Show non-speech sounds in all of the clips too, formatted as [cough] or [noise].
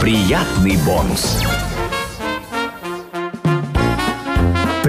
Приятный бонус.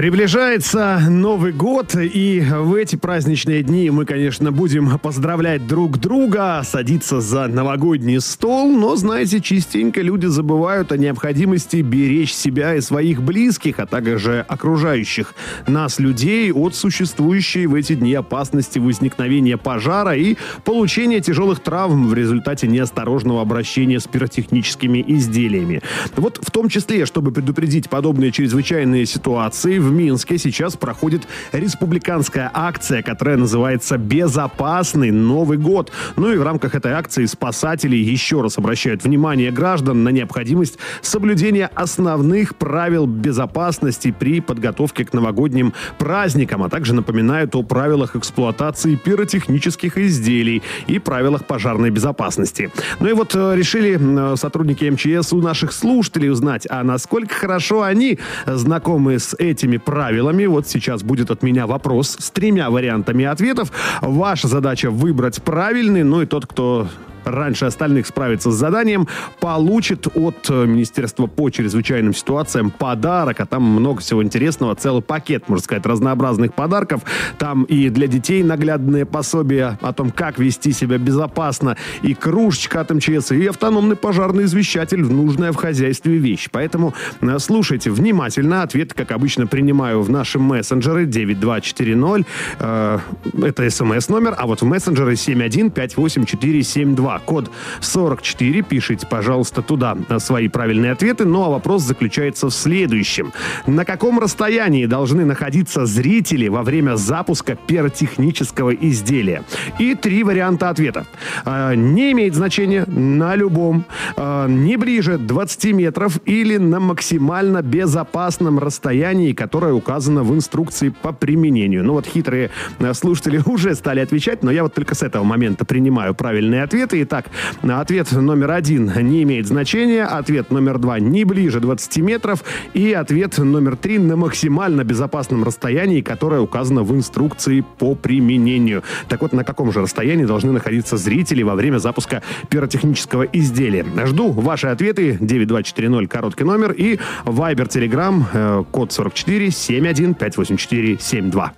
Приближается Новый год, и в эти праздничные дни мы, конечно, будем поздравлять друг друга, садиться за новогодний стол, но, знаете, частенько люди забывают о необходимости беречь себя и своих близких, а также окружающих нас людей от существующей в эти дни опасности возникновения пожара и получения тяжелых травм в результате неосторожного обращения с пиротехническими изделиями. Вот в том числе, чтобы предупредить подобные чрезвычайные ситуации, в Минске сейчас проходит республиканская акция, которая называется «Безопасный Новый год». Ну и в рамках этой акции спасатели еще раз обращают внимание граждан на необходимость соблюдения основных правил безопасности при подготовке к новогодним праздникам, а также напоминают о правилах эксплуатации пиротехнических изделий и правилах пожарной безопасности. Ну и вот э, решили э, сотрудники МЧС у наших слушателей узнать, а насколько хорошо они знакомы с этими правилами. Вот сейчас будет от меня вопрос с тремя вариантами ответов. Ваша задача выбрать правильный, ну и тот, кто раньше остальных справится с заданием, получит от э, Министерства по чрезвычайным ситуациям подарок, а там много всего интересного, целый пакет, можно сказать, разнообразных подарков. Там и для детей наглядные пособия о том, как вести себя безопасно, и кружечка от МЧС, и автономный пожарный извещатель, нужная в хозяйстве вещь. Поэтому э, слушайте внимательно. Ответ, как обычно, принимаю в нашем мессенджере 9240. Э, это смс-номер, а вот в мессенджере 7158472. 2, код 44. Пишите, пожалуйста, туда свои правильные ответы. Ну а вопрос заключается в следующем. На каком расстоянии должны находиться зрители во время запуска пиротехнического изделия? И три варианта ответа. А, не имеет значения на любом, а, не ближе 20 метров или на максимально безопасном расстоянии, которое указано в инструкции по применению. Ну вот хитрые а, слушатели [laughs] уже стали отвечать, но я вот только с этого момента принимаю правильные ответы. Итак, ответ номер один не имеет значения, ответ номер два не ближе 20 метров и ответ номер три на максимально безопасном расстоянии, которое указано в инструкции по применению. Так вот, на каком же расстоянии должны находиться зрители во время запуска пиротехнического изделия? Жду ваши ответы. 9240, короткий номер и Viber Telegram, э, код 44 71 584 72.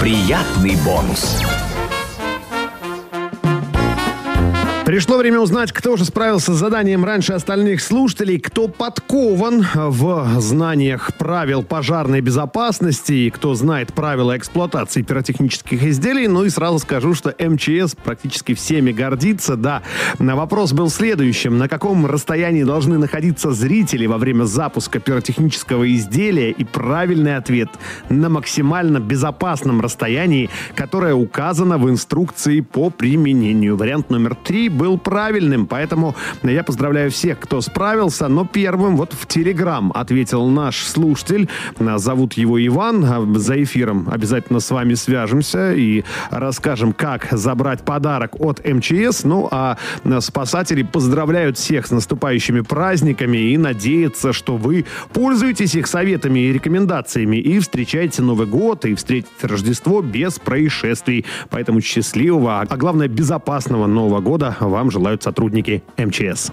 Приятный бонус. Пришло время узнать, кто же справился с заданием раньше остальных слушателей, кто подкован в знаниях правил пожарной безопасности и кто знает правила эксплуатации пиротехнических изделий. Ну и сразу скажу, что МЧС практически всеми гордится. Да, на вопрос был следующим. На каком расстоянии должны находиться зрители во время запуска пиротехнического изделия? И правильный ответ – на максимально безопасном расстоянии, которое указано в инструкции по применению. Вариант номер три был правильным, поэтому я поздравляю всех, кто справился. Но первым вот в Телеграм ответил наш слушатель. Зовут его Иван. За эфиром обязательно с вами свяжемся и расскажем, как забрать подарок от МЧС. Ну, а спасатели поздравляют всех с наступающими праздниками и надеются, что вы пользуетесь их советами и рекомендациями и встречаете Новый год и встретите Рождество без происшествий. Поэтому счастливого, а главное безопасного Нового года вам желают сотрудники МЧС.